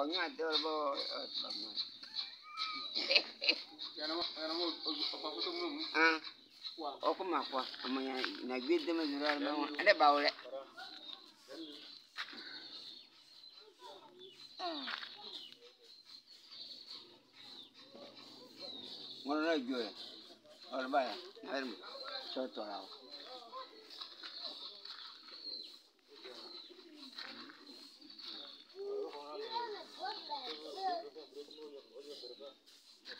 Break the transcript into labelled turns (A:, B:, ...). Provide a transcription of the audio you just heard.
A: ọnyá àti ọlọpọ ọtọ mọ. ọkọ mà kọ ọmọ yẹn na gbé dẹmẹ nìyẹn ọlọmọ wọn ẹdẹ bá wọlé.
B: wọn lọ jọ ẹ ọlọpàá yẹn náà ẹ sọ tọrọ àwọn.